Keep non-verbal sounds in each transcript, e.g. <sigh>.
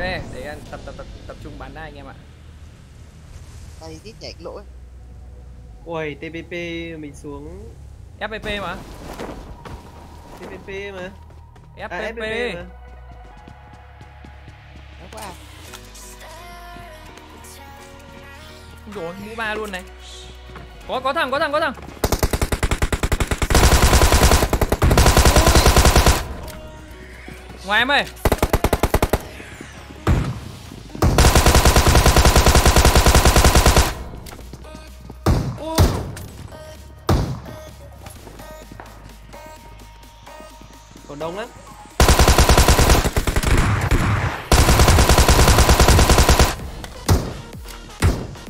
để tập tập tập tập trung bắn đã anh em ạ. Tay tít nhảy cái lỗ ui tpp mình xuống. Fpp mà. Tpp mà. Fpp, à, FPP mà. Quá rồi mũ ba luôn này. Có có thằng có thằng có thằng. Ngoài em ơi đông lắm.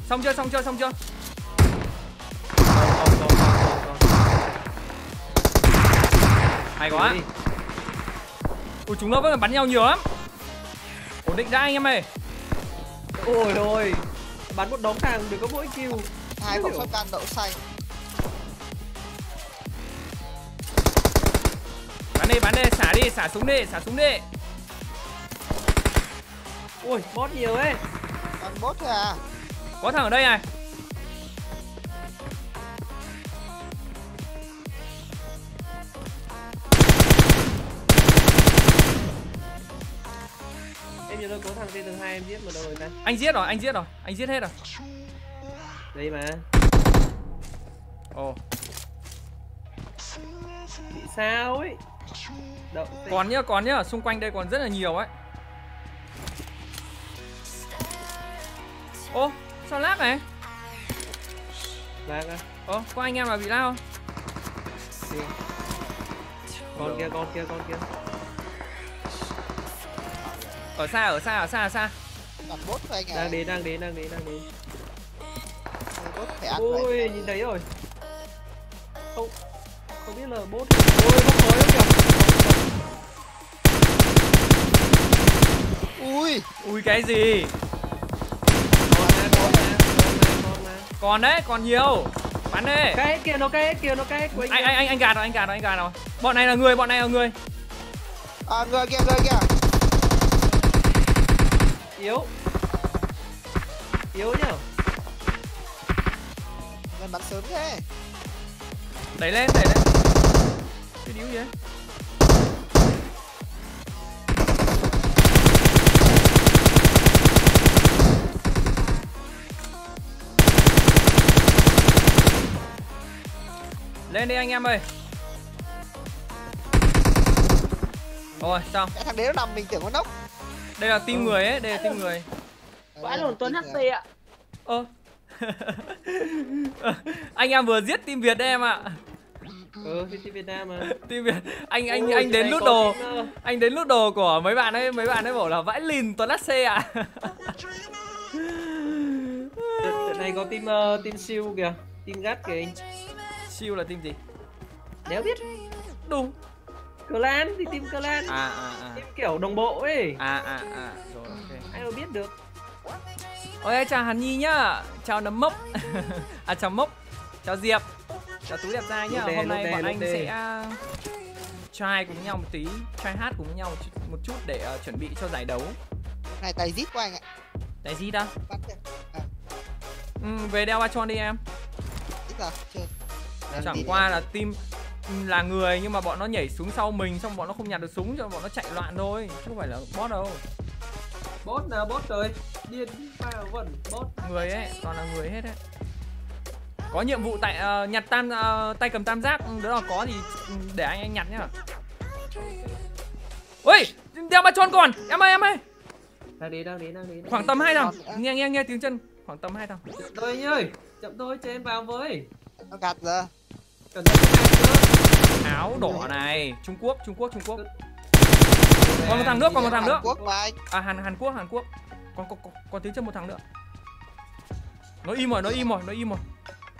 Xong chưa xong chưa xong chưa? Hay quá. Ui chúng nó vẫn bắn nhau nhiều lắm. Ổn định đã anh em ơi. Ôi ôi bắn một đống thằng được có mỗi kill. Hai khẩu can đậu xanh đi bắn đi xả đi xả súng đi xả súng đi. Ui bot nhiều ấy. Còn bốt thôi à? Có thằng ở đây này. Em nhớ tôi có thằng tên thứ hai em giết mà đâu rồi ta anh giết rồi anh giết rồi anh giết hết rồi. Đây mà. Ồ. Bị sao ấy còn nhá còn nhá xung quanh đây còn rất là nhiều ấy. Ô sao lag này? Lag á. Ồ có anh em nào bị lag không? Con kia con kia con kia. Ở xa ở xa ở xa ở xa. Bốt anh à? Đang đến đang đến đang đến đang đến. Vậy nhìn thấy rồi. Không không biết là bốt ôi bốc lắm kìa. Ui. Ui cái gì? Còn đấy còn nhiều. Bắn đi. Cái hết kìa nó cái hết kìa nó cái hết của anh anh anh anh gạt rồi anh gạt rồi anh gạt rồi. Bọn này là người bọn này là người. À người kia người kia. Yếu. Yếu nhá người bắn sớm thế. Đẩy lên đẩy lên cái điếu gì đấy lên đi anh em ơi. Rồi xong cái thằng đấy nó nằm mình tưởng nó nốc đây là team người ấy đây là team người. Vãi lồn Tuấn HC ạ. Ơ. <laughs> Anh em vừa giết team việt đấy em ạ ừ thì Việt Nam mà. team việt anh anh Ôi, anh đến lút đồ team, ờ, anh đến lút đồ của mấy bạn ấy mấy bạn ấy bảo là vãi lìn tuấn lát xe ạ. Trận này có team ờ, team siêu kìa. Team gắt kìa anh. Siêu là team gì? Đéo biết. Đúng. Clan thì team clan. À à à. Team kiểu đồng bộ ấy. À à à. Rồi ok. Ai mà biết được? Ôi chào hàn nhi nhá. Chào nấm mốc. <laughs> À chào mốc. Chào diệp chào tú đẹp trai nhá. Hôm nay bọn anh sẽ à, try cùng nhau một tí try hát cùng nhau một chút, một chút để ờ, chuẩn bị cho giải đấu. Này tay zip của anh ạ. Tại gì đó bắn kìa à. Ừ, về đeo ba cho đi em. Đang chẳng qua là team là người nhưng mà bọn nó nhảy xuống sau mình xong bọn nó không nhặt được súng cho bọn nó chạy loạn thôi. Chứ không phải là boss đâu. Bot nào bot rồi điên vào vẩn bot. Người ấy toàn là người hết ấy có nhiệm vụ tại ờ, nhặt tam ờ, tay cầm tam giác đó là có thì ừ, để anh anh nhặt nhá. Ui đeo ba tròn còn. Em ơi em ơi. Đang đến đang đến đang đến. Khoảng tầm hai thằng. Nữa. nghe nghe nghe tiếng chân. Khoảng tầm hai thằng. Chậm thôi anh ơi. Chậm thôi cho em vào với. Nó gạt giờ nữa áo đỏ này. Trung quốc trung quốc trung quốc. Còn một thằng nước còn một thằng nữa. À hàn hàn quốc hàn quốc. Còn còn còn, còn tiếng chân một thằng nữa. Nó im rồi nó im rồi nó im rồi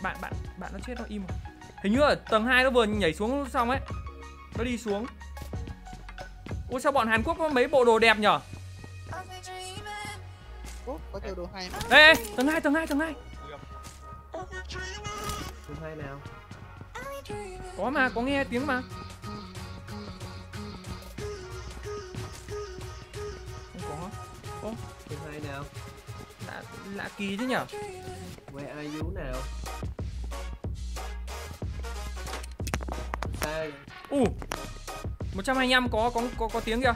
bạn bạn bạn nó chết nó im rồi. Hình như ở tầng 2 nó vừa nhảy xuống xong ấy nó đi xuống. Ôi sao bọn hàn quốc có mấy bộ đồ đẹp nhở? Có nhiều đồ hay mà. Ê, ê tầng 2 tầng 2 tầng 2 thứ hai nào? Có mà có nghe tiếng mà. Không có. Thứ hai nào? Lạ lạ kỳ chứ nhở? Where are you nào U 125 có có có có tiếng kìa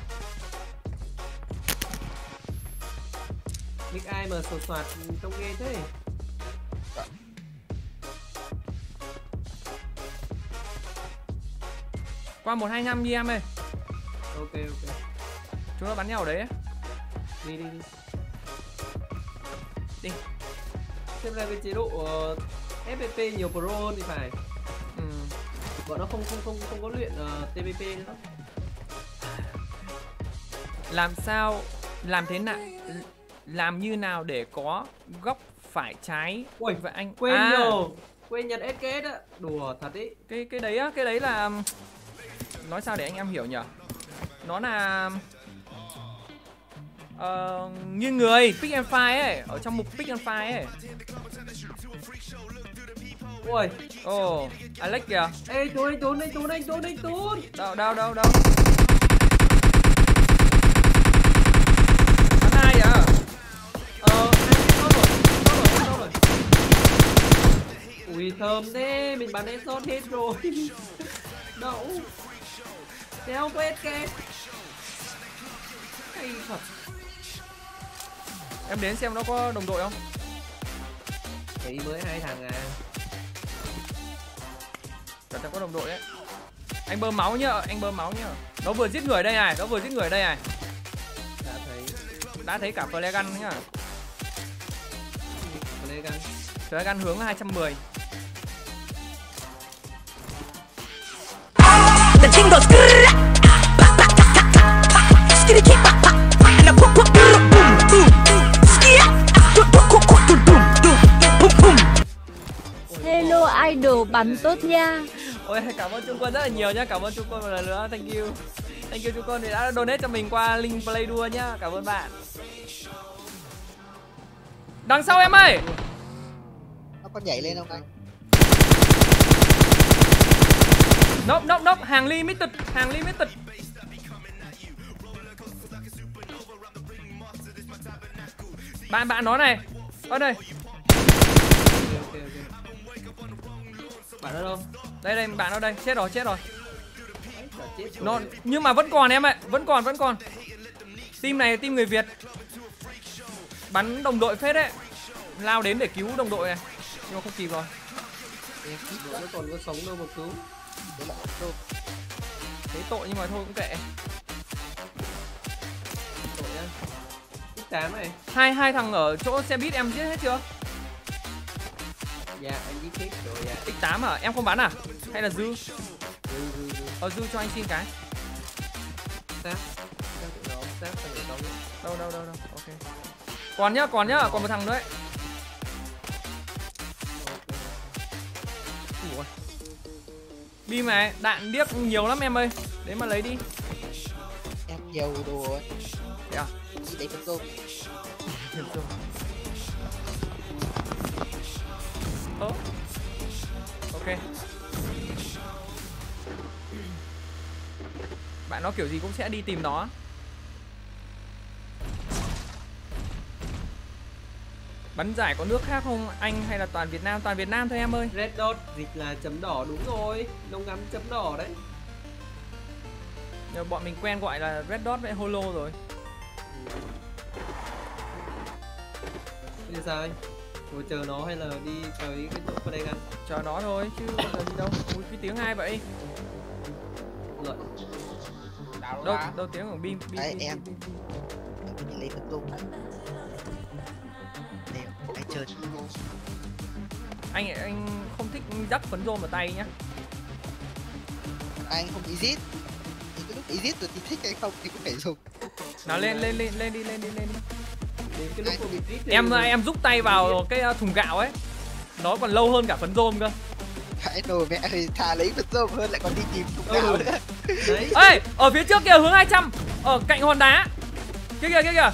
Nick ai mà sột soạt trông ghê thế qua 125 đi em ơi Ok ok chúng nó bắn nhau ở đấy ấy. Đi đi đi Đi. Xem ra cái chế độ ờ, FPP nhiều pro hơn thì phải. Bọn nó không không không không có luyện ờ, TPP nữa. Làm sao làm thế nào làm như nào để có góc phải trái Ui, vậy anh? Quên à, nhiều Quên nhặt SKS á. Đùa thật ý. Cái cái đấy á cái đấy là nói sao để anh em hiểu nhỉ nó là ờ, như người pick and fire ấy ở trong mục pick and fire ấy Ui ồ Alex kìa. Ê trốn anh trốn anh trốn anh trốn anh trốn. Đâu đâu đâu đâu bắn ai vậy? Ờ tốt rồi Tốt rồi tốt rồi. Ui thơm thế Mình bắn headshot hết rồi. <laughs> Đậu. Đéo có SK Hay thật. Em đến xem nó có đồng đội không? Thấy mới hai thằng à Cẩn thận có đồng đội đấy. Anh bơm máu nhá, anh bơm máu nhá. Nó vừa giết người đây này, nó vừa giết người đây này. Đã thấy. Đã thấy cả flare gun nhá. Flare gun hướng là 210 The pa, skitty and a pop pop boom boom. Hello idol bắn tốt nha Ôi cảm ơn Trung Quân rất là nhiều nhá Cảm ơn Trung Quân một lần nữa, thank you. Thank you Trung Quân vì đã donate cho mình qua link play đua nhá Cảm ơn bạn. Đằng sau em ơi! Nó có nhảy lên không anh? Nốc nốc nốc, hàng limited, hàng limited. Bạn bạn nó này Ơ đây, Bạn ở đâu? Đây đây bạn nó đây, chết rồi, chết rồi. Nó nhưng mà vẫn còn em ạ vẫn còn vẫn còn. Team này team người việt. Bắn đồng đội phết đấy. Lao đến để cứu đồng đội này. Nhưng mà không kịp rồi. Nó còn có sống đâu mà cứu thấy tội nhưng mà thôi cũng kệ. Tội á. X8 này. Hai hai thằng ở chỗ xe buýt em giết hết chưa Dạ anh giết rồi dạ. X 8 à em không bắn à? Hay là dư? Dư dư dư ờ dư cho anh xin cái. Sát Sát tụi nó Sát sống đâu. Đâu đâu đâu ok. Còn nhá còn nhá còn một thằng nữa ấy. Ủa. Bim này, đạn điếc nhiều lắm em ơi. Đấy mà lấy đi. Em nhiều đồ ấy. Thế à? chỉ để phân công Ơ Ok. Bạn nó kiểu gì cũng sẽ đi tìm nó. Bắn giải có nước khác không? Anh hay là toàn Việt Nam? Toàn Việt Nam thôi em ơi. Red dot dịch là chấm đỏ đúng rồi. Lông ngắm chấm đỏ đấy. Mà bọn mình quen gọi là Red Dot với Holo rồi. Bây giờ sao anh? Ngồi chờ nó hay là đi tới cái chỗ play gun? Chờ nó thôi chứ giờ gì đâu? Ui cái tiếng ai vậy. Lợi. Đâu, đâu tiếng của Bim Bim, Đấy, bim, em. bim, bim, mình lấy phân công đều anh chơi. Anh anh không thích dắt phấn rôm ở tay nhá. Anh không bị giết những cái lúc bị giết rồi thì thích hay không thì cũng phải dùng. Nào lên lên lên lên đi lên đi lên đi Đến cái lúc bị Em em rút tay vào cái uh, thùng gạo ấy. Nó còn lâu hơn cả phấn rôm cơ. Hãy đồ mẹ thì thà lấy phân công hơn lại còn đi tìm thùng Ừ. gạo nữa. Đấy. Ê ở phía trước kia hướng 200 Ở cạnh hòn đá. Kia kìa kia kìa.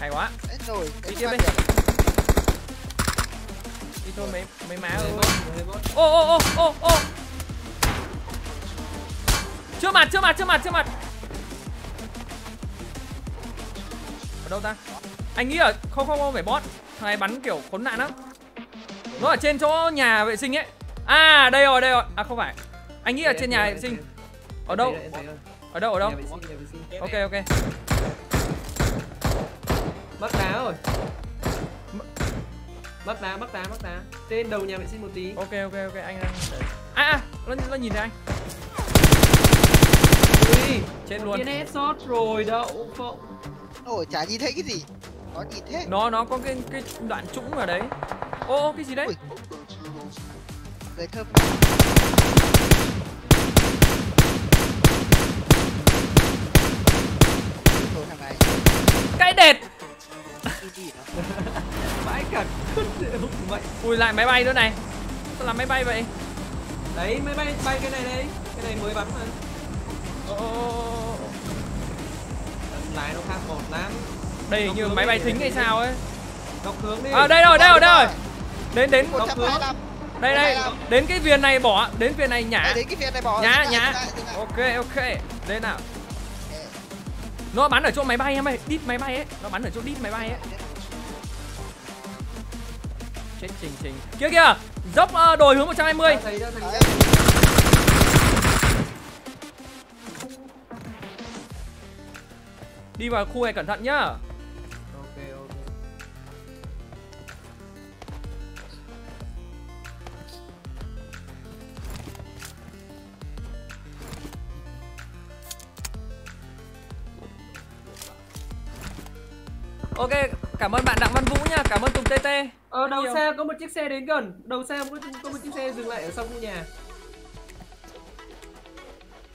Hay quá. Đấy rồi Đi cái tiếp đi. Đi thôi mấy mấy má ơi. Ô ô ô ô ô trước mặt trước mặt trước mặt trước mặt. Ở đâu ta? Anh nghĩ là không không không phải bot. Thằng này bắn kiểu khốn nạn lắm. Nó ở trên chỗ nhà vệ sinh ấy. À đây rồi đây rồi. À không phải. Anh nghĩ là trên nhà vệ sinh. Ở đâu? Ở đâu ở đâu? Ok ok. Bắt đá rồi. Bắt đá, bắt đá, bắt đá. Trên đầu nhà vệ sinh một tí. ok ok ok. Anh đang à à nó, nó nhìn thấy anh chết luôn. Kia headshot rồi đậu phộng. ôi chả nhìn thấy cái gì. Có nhìn thế. Nó nó có cái cái đoạn trũng ở đấy. Ô cái gì đấy? Người thơm. Đồ thằng này. Cái đệt. Nó Vãi <laughs> cả vậy. ui lại máy bay nữa này. Sao làm máy bay vậy? Đấy, máy bay bay cái này đấy. Cái này mới bắn mà. Ô. Lái nó khác một lắm. đây như máy bay thính hay sao ấy. Đọc hướng đi. à đây rồi đây rồi đây rồi. Đến đến. Mươi lăm. Đây đây. Đến cái viền này bỏ đến viền này nhả. Đến cái viên này bỏ. Dừng lại. ok ok. Đến nào. Nó bắn ở chỗ máy bay em ơi đít máy bay ấy. Nó bắn ở chỗ đít máy bay ấy. Chết trình trình kia kìa dốc ờ, đồi hướng 120 Đã thấy đã thấy. Đấy. Đi vào khu này cẩn thận nhá Ok ok. ok cảm ơn bạn đặng văn vũ nha cảm ơn tùng tt Ờ đầu Nhiều. xe có một chiếc xe đến gần. Đầu xe có, có một chiếc xe dừng lại ở sau khu nhà.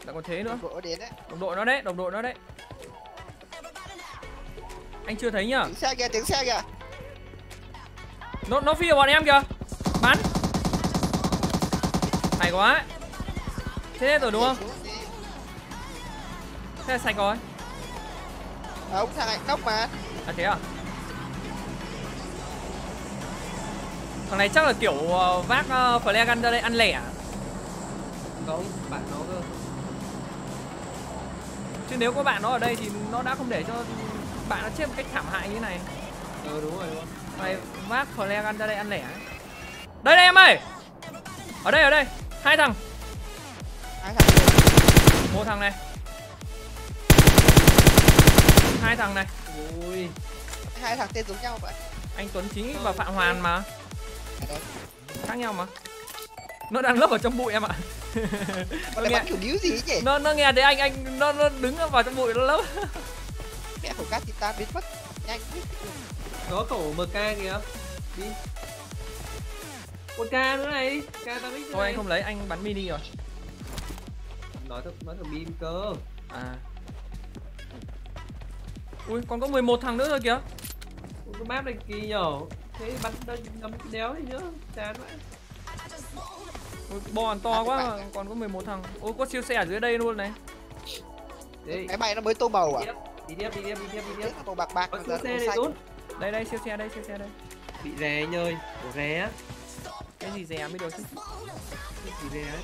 lại còn thế nữa đến đấy đồng đội nó đấy đồng đội nó đấy anh chưa thấy nhá tiếng xe kìa tiếng xe kìa. Nó nó phi vào bọn em kìa. Bắn. Hay quá. Thế hết rồi đúng không? Thế là sạch rồi. À, ông thằng này nóc mà. À thế à? Thằng này chắc là kiểu ờ, vác uh, flare gun ra đây ăn lẻ Không, bạn nó cơ. chứ nếu có bạn nó ở đây thì nó đã không để cho bạn nó chết một cách thảm hại như này. Ờ đúng rồi đúng rồi. Này vác flare gun ra đây ăn lẻ đây đây em ơi! Ở đây ở đây. Hai thằng. Hai thằng một thằng này. Hai thằng này. Ui. hai thằng tên giống nhau vậy. Anh Tuấn Chính và Phạm Hoàn mà. Khác nhau mà. Nó đang lấp ở trong bụi em ạ. Nó Mày nghe kiểu níu gì ấy nhỉ? Nó nó nghe thấy anh anh nó nó đứng vào trong bụi nó lấp các titan biến mất nhanh Có tổ MK kìa. Đi. Một ca nữa này. Ca ta biết thôi anh không lấy anh bắn mini rồi nói thật nói thật bim cơ. à ui còn có 11 thằng nữa rồi kìa Cái map này kỳ nhở. Thế bắn đây ngắm cái đéo gì nữa. Chán vậy. ui, bòn to quá mà còn có 11 thằng ôi có siêu xe ở dưới đây luôn này Đấy. máy bay nó mới tô màu à Đi tiếp đi tiếp đi tiếp đi tiếp. Màu bạc bạc giờ xe tốt. đây đây siêu xe đây siêu xe đây Bị rè anh ơi. Ủa rè á. cái gì rẻ mới được chứ Cái gì rè á.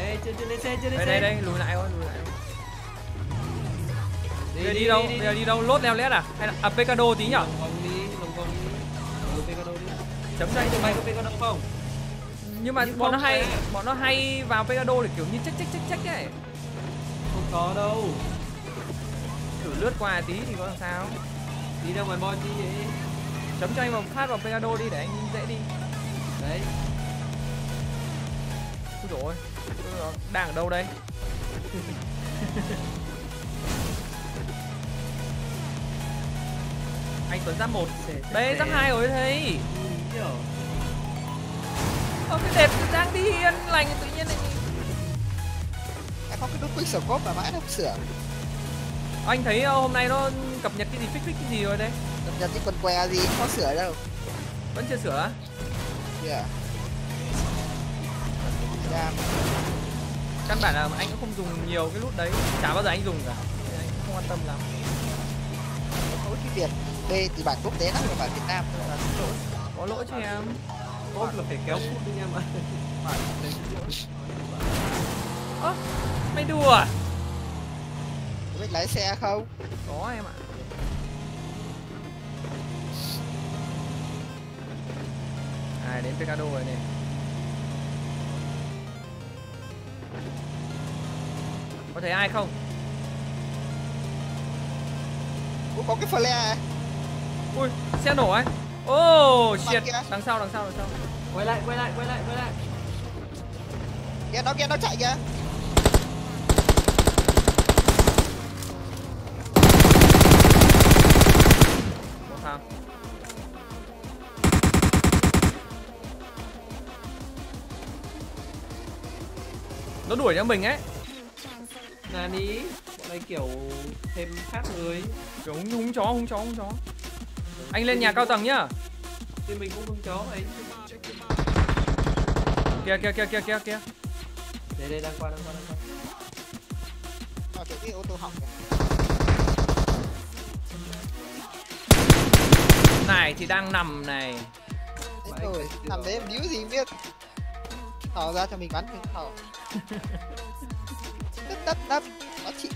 Ê, chưa chưa lên xe, chưa lên đây xe. đây đây lùi lại thôi lùi lại thôi. Đi, Bây giờ đi đâu bây giờ đi đâu lốt leo lét à hay là à pecado tí nhở Lòng vòng đi, lòng vòng đi. Pecado đi. chấm đây Tụi mày có Pecado không? nhưng mà Nhưng bọn nó hay bọn nó hay vào pecado để kiểu như check check check check ấy có đâu. thử lướt qua tí thì có làm sao Đi ra ngoài bon chi vậy? chấm cho anh một phát vào pecado đi để anh dễ đi Đấy. Ôi Nó Đang ở đâu đây <laughs> Anh Tuấn giáp một Đây giáp hai rồi thấy. Ơ cái đẹp đang đi yên lành tự nhiên lại có cái nút quick scope mà mãi nó không sửa. Anh thấy ờ, hôm nay nó cập nhật cái gì fix fix cái gì rồi đây? Cập nhật cái quần què gì không có sửa đâu. Vẫn chưa sửa á? Kìa Dạ, Căn bản là anh cũng không dùng nhiều cái nút đấy Chả bao giờ anh dùng cả. Nên Anh không quan tâm lắm. Có lỗi cái việc B từ bản quốc tế nó của bản Việt Nam. Là lỗi. Có lỗi cho em. Ốp là phải kéo phút đi em ạ. Mày đùa à? Có biết lái xe không? Có em ạ. À đến Pecado rồi này Có thấy ai không? Ủa, có cái flare à? Ui, xe nổ ấy. Oh shit, đằng sau, đằng sau, đằng sau. Quay lại quay lại quay lại quay lại. Kìa nó kia nó chạy kìa Nó đuổi theo mình ấy. Nani bọn này kiểu thêm khác người. Kiểu húng, húng chó, húng chó, húng chó. Anh lên nhà cao tầng nhá. Thì mình cũng không chó ấy Kìa, kìa, kìa, kìa, kìa, kìa. Đây đây đang qua đang qua đang qua. Ở chỗ cái ô tô hỏng Này thì đang nằm này. Đấy rồi, nằm đấy em điếu gì biết Thỏ ra cho mình bắn mình thỏ Đất đất đất Nó chị.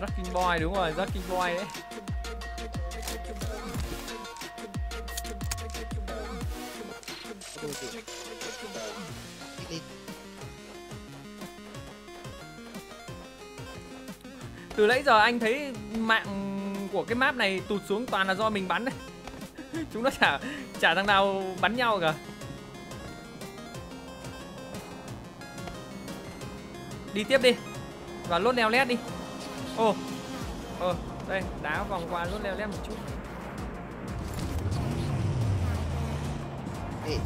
Rocking Boy đúng rồi, Rocking Boy đấy. Từ nãy giờ anh thấy mạng của cái map này tụt xuống toàn là do mình bắn đấy. <laughs> Chúng nó chả chả thằng nào bắn nhau cả. Đi tiếp đi. Và lốt leo lét đi. Ồ Ờ đây đá vòng qua lốt leo lét một chút. Tí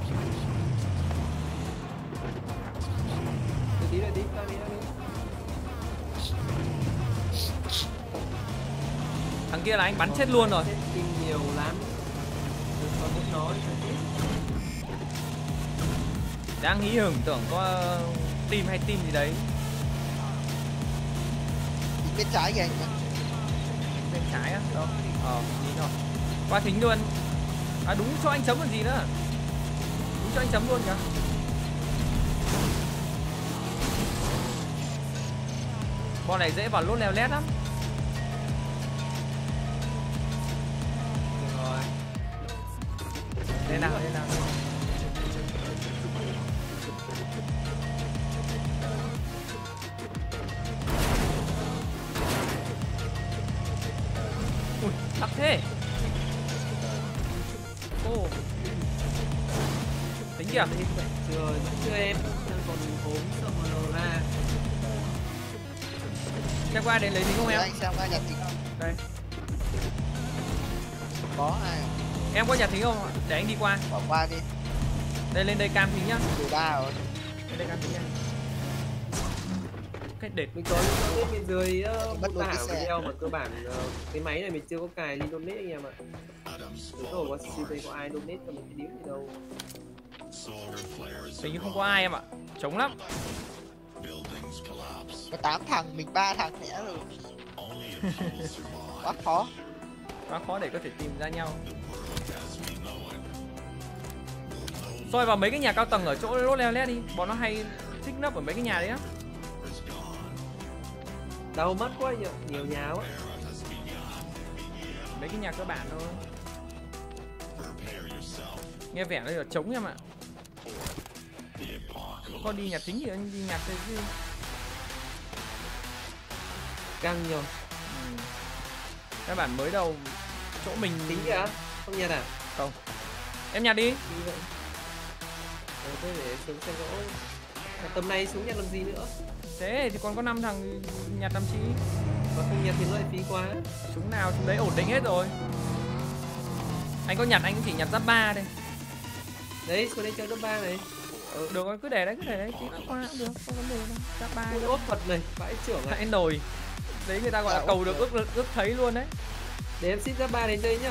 tí đang đi đi Thằng kia là anh bắn chết luôn rồi. Nhiều lắm đừng có muốn nói Đang nghĩ hưởng tưởng có team hay team gì đấy. Bên trái kìa anh bên trái á? Đâu? Ờ nhìn rồi qua thính luôn. À đúng cho anh chấm còn gì nữa. Đúng cho anh chấm luôn kìa. Con này dễ vào lốt leo lét lắm tính kìa chưa chưa em. Đang còn ốm sợ mà ra xem qua đến lấy tính không Để em anh xem qua nhặt không? Đây. Có ai em có nhà thính không? Để anh đi qua. Bỏ qua đi. Đây lên đây cam thính nhá. Đủ ba rồi. Lên đây cam thính nhá. Cái đệt. Mình có những bên dưới Bắt mô tả video mà cơ bản ờ, cái máy này mình chưa có cài link donate anh em ạ. Nếu có có siêu thấy có ai donate cho mình cái điếu gì đâu hình như không có ai em ạ. Chống lắm. Có 8 thằng, mình ba thằng nhẽ rồi. Quá khó. Quá khó để có thể tìm ra nhau. Soi vào mấy cái nhà cao tầng ở chỗ lốt leo lét đi. Bọn nó hay thích nấp ở mấy cái nhà đấy á đau mắt quá nhỉ nhiều nhà quá. Mấy cái nhà cơ bản thôi. Nghe vẻ đây là trống em ạ con đi nhà thính thì anh đi nhặt thế chứ căng nhiều ừ. các bản mới đầu chỗ mình tính kìa không nhặt à em nhặt đi. Đi vậy. Ờ, thế để xuống xem có à, tầm này xuống nhặt làm gì nữa? Thế thì còn có năm thằng nhặt làm chi mà không nhặt thì nó lại phí quá. Súng nào súng đấy ổn định hết rồi. Anh có nhặt anh cũng chỉ nhặt giáp ba đây. Đấy xuống đây chơi cấp ba này ừ, được rồi cứ để đấy cứ để đấy tí nữa qua cũng được không vấn đề đâu. Giáp ba ôi ốt thật này vãi trưởng à hãy nồi đấy người ta gọi là À, cầu được ước ước thấy luôn đấy. Để em xin cấp ba đến đây nhá.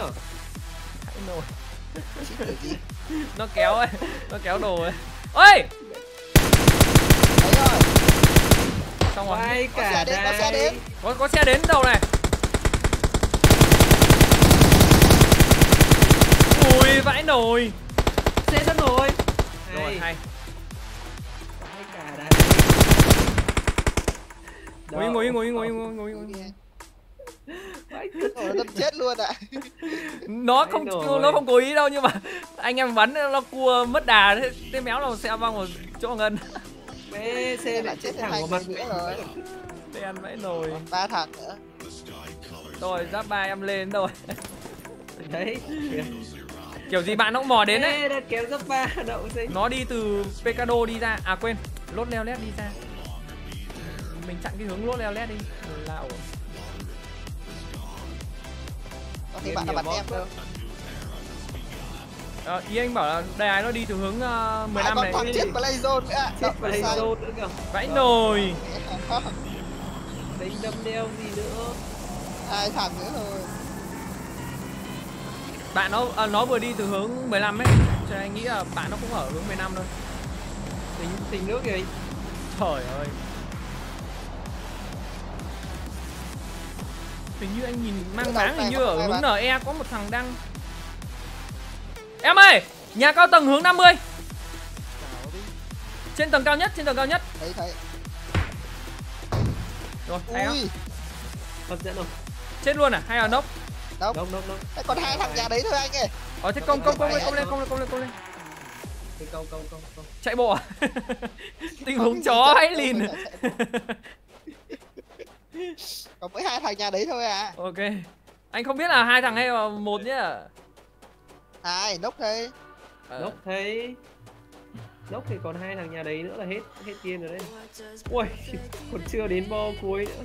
Hãy nồi <laughs> nó kéo ấy nó kéo đồ ấy. Ôi! Đấy rồi xong rồi. Vai Có cả xe đến, có xe đây. đến. có có xe đến đầu này? Ui vãi nồi xe sắp rồi rồi, hay. Cái cà đã. Ngồi ngồi ngồi ngồi ngồi ngồi ngồi. Ủa, nó chết luôn ạ. À. <laughs> nó không nó không cố ý đâu nhưng mà anh em bắn nó cua mất đà thế, thế méo là xe văng vào chỗ ngân. Mê xe lại chết thẳng của mặt nữa rồi. Đen vãi nồi. Ba thằng nữa. Rồi, giáp ba em lên rồi. Đấy. <laughs> kiểu gì bạn nó cũng mò đến đấy. Ê, kéo giáp ba <laughs> đậu sinh nó đi từ Pecado đi ra à quên lốt leo lét đi ra. Mình chặn cái hướng lốt leo lét đi. Là ổn có thể bạn nó bắn em đâu Ờ, ý anh bảo là đài nó đi từ hướng uh, 15 Hai con này. Thằng chết play zone. Nữa chết đây sai. rôn nữa kìa. Vãi nồi. Đánh đâm đeo gì nữa? Hai thằng nữa thôi bạn nó à, nó vừa đi từ hướng 15 ấy. Cho nên anh nghĩ là bạn nó cũng ở hướng 15 thôi. Tính tính kìa anh. trời ơi. Hình như anh nhìn mang máng hình như ở hướng bạn. NE có một thằng đang em ơi! Nhà cao tầng hướng 50 trên tầng cao nhất trên tầng cao nhất. Thấy thấy. Rồi hay không ui hấp dẫn không chết luôn à? Hay là nốc đâu nốc nốc nốc Đấy, còn hai thằng nhà đấy thôi anh ơi. Ờ thế công công công lên công lên công lên công lên công lên. Câu câu câu chạy bộ à? <laughs> Tình huống chó hay lìn còn mỗi hai thằng nhà đấy thôi à. Ok. Anh không biết là hai thằng hay là một nhá. Hai nốc thôi Ờ, nốc thấy nốc thì còn hai thằng nhà đấy nữa là hết hết tiền rồi đấy. Ui còn chưa đến bo cuối nữa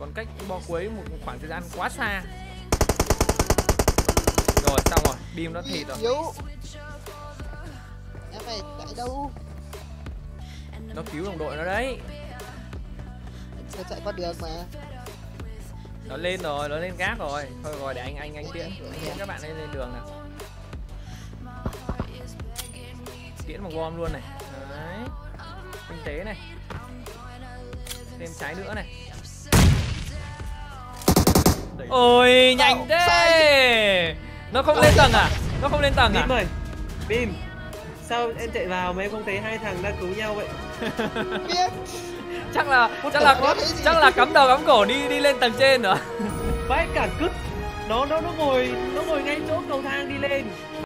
còn cách bo cuối một khoảng thời gian quá xa. Rồi xong rồi. Bim nó thịt rồi. Em này tại đâu? Nó cứu đồng đội nó đấy. Nó chạy qua đường mà. Nó lên rồi nó lên gác rồi. Thôi rồi để anh anh anh tiễn anh tiễn các bạn lên lên đường nào. Tiễn bằng bom luôn này. Đấy. Kinh tế này. Thêm trái nữa này ôi nhanh thế. nó không lên tầng à? Nó không lên tầng à? Bim ơi bim. Sao em chạy vào mà em không thấy hai thằng đang cứu nhau vậy? <laughs> Biết. Chắc là chắc là có chắc là cắm đầu cắm cổ đi đi lên tầng trên nữa. Vãi cả cứt. Nó nó nó ngồi nó ngồi ngay chỗ cầu thang đi lên